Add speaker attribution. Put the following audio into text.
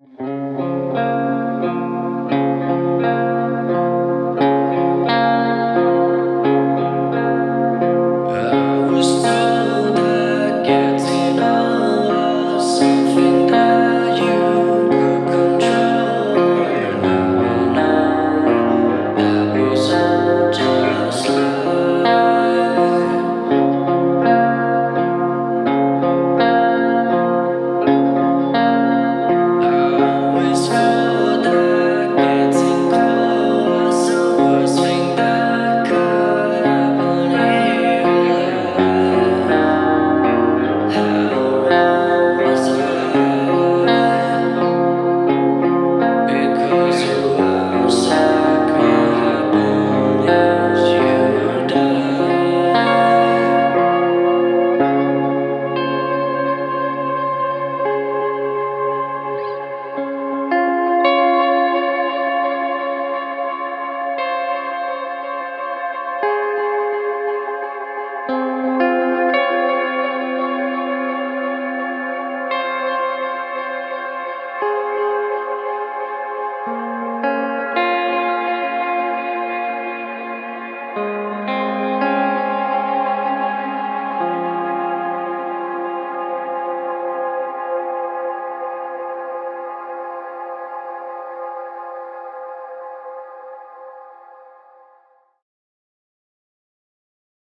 Speaker 1: you